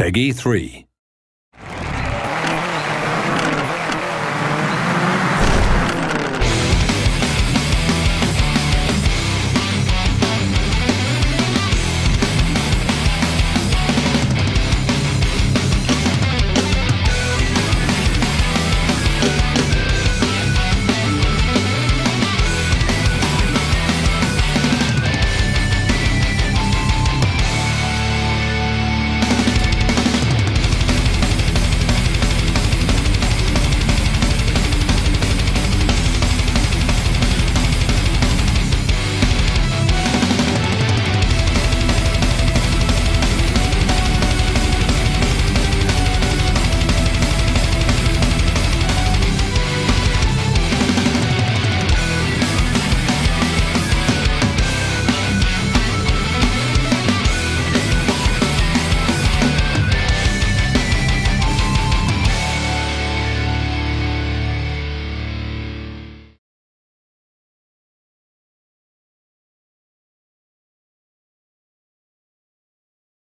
Peggy 3.